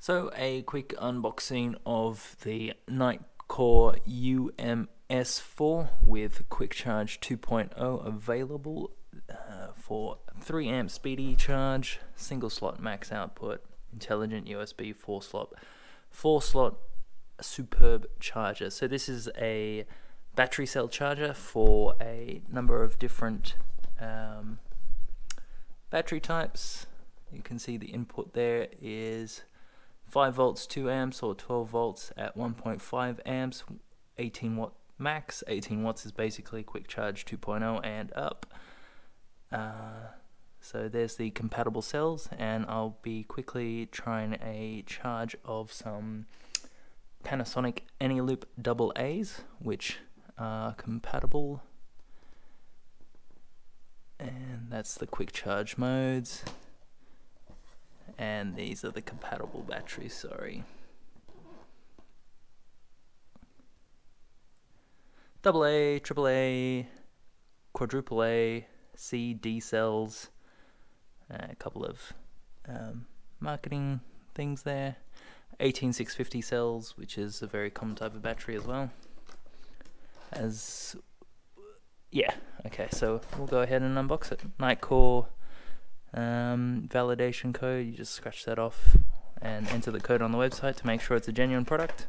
So a quick unboxing of the Nitecore UMS4 with Quick Charge 2.0 available uh, for 3 amp speedy charge, single slot max output, intelligent USB 4 slot, 4 slot superb charger. So this is a battery cell charger for a number of different um, battery types. You can see the input there is 5 volts 2 amps or 12 volts at 1.5 amps 18 watt max. 18 watts is basically quick charge 2.0 and up. Uh, so there's the compatible cells and I'll be quickly trying a charge of some Panasonic Eneloop double A's which are compatible. And that's the quick charge modes and these are the compatible batteries, sorry. Double A, triple A, quadruple A, C, D cells, uh, a couple of um, marketing things there. 18650 cells, which is a very common type of battery as well. As yeah, okay, so we'll go ahead and unbox it. Nitecore um, validation code. You just scratch that off and enter the code on the website to make sure it's a genuine product.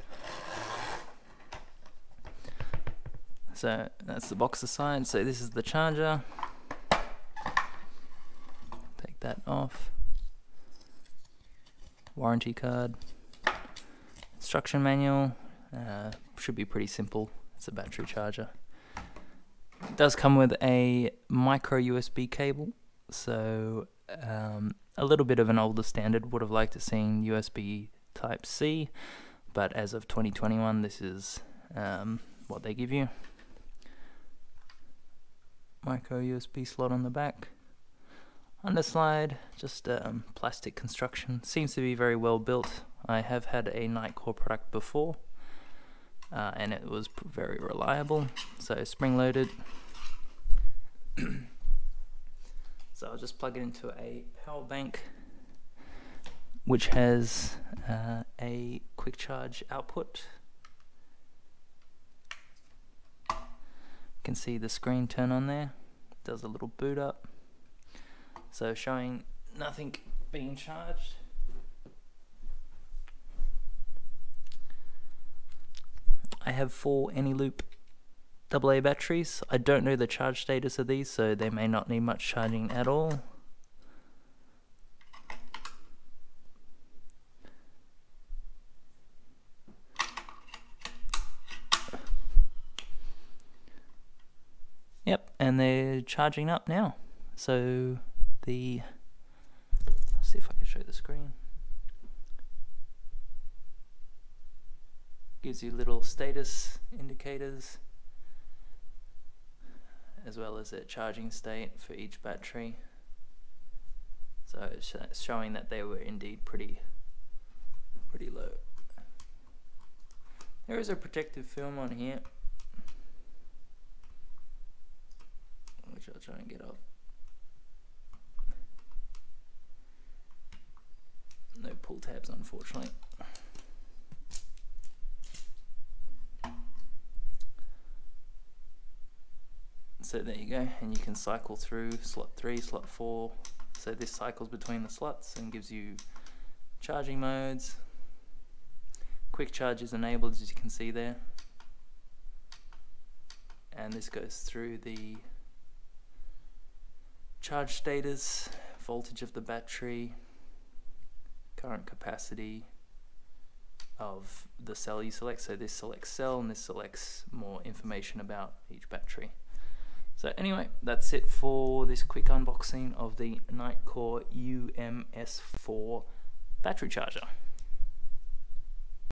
So that's the box aside. So this is the charger. Take that off. Warranty card. Instruction manual. Uh, should be pretty simple. It's a battery charger. It does come with a micro USB cable so um, a little bit of an older standard. Would have liked to seen USB Type C, but as of 2021, this is um, what they give you. Micro USB slot on the back. Underslide, just um, plastic construction. Seems to be very well built. I have had a Nitecore product before, uh, and it was very reliable. So spring loaded. So I'll just plug it into a power bank which has uh, a quick charge output. You can see the screen turn on there. Does a little boot up. So showing nothing being charged. I have four Eneloop AA batteries. I don't know the charge status of these, so they may not need much charging at all. Yep, and they're charging up now. So the, let's see if I can show the screen. Gives you little status indicators as well as a charging state for each battery. So it's showing that they were indeed pretty, pretty low. There is a protective film on here, which I'll try and get off. No pull tabs, unfortunately. So there you go and you can cycle through slot 3 slot 4 so this cycles between the slots and gives you charging modes. Quick charge is enabled as you can see there. And this goes through the charge status voltage of the battery current capacity of the cell you select. So this selects cell and this selects more information about each battery so anyway, that's it for this quick unboxing of the Nitecore UMS4 battery charger.